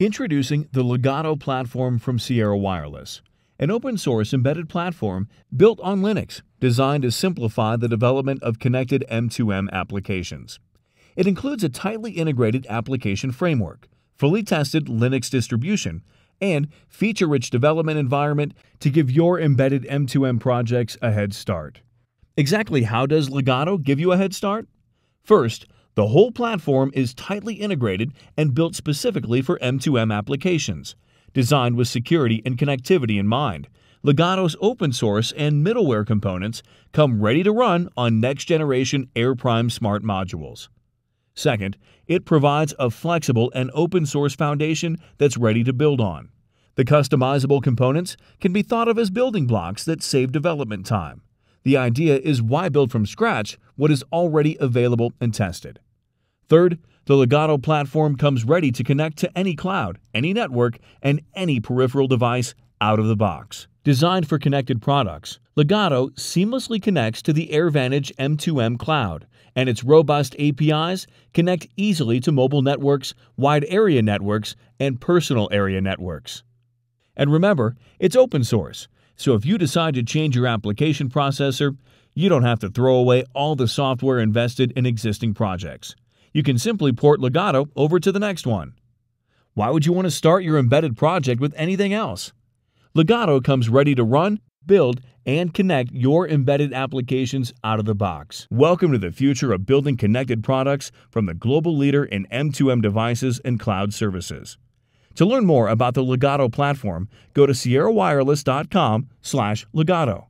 Introducing the Legato platform from Sierra Wireless, an open source embedded platform built on Linux designed to simplify the development of connected M2M applications. It includes a tightly integrated application framework, fully tested Linux distribution, and feature rich development environment to give your embedded M2M projects a head start. Exactly how does Legato give you a head start? First, the whole platform is tightly integrated and built specifically for M2M applications. Designed with security and connectivity in mind, Legato's open source and middleware components come ready to run on next generation AirPrime smart modules. Second, it provides a flexible and open source foundation that's ready to build on. The customizable components can be thought of as building blocks that save development time. The idea is why build from scratch what is already available and tested. Third, the Legato platform comes ready to connect to any cloud, any network, and any peripheral device out of the box. Designed for connected products, Legato seamlessly connects to the AirVantage M2M cloud, and its robust APIs connect easily to mobile networks, wide area networks, and personal area networks. And remember, it's open source, so if you decide to change your application processor, you don't have to throw away all the software invested in existing projects. You can simply port Legato over to the next one. Why would you want to start your embedded project with anything else? Legato comes ready to run, build, and connect your embedded applications out of the box. Welcome to the future of building connected products from the global leader in M2M devices and cloud services. To learn more about the Legato platform, go to sierrawireless.com/legato.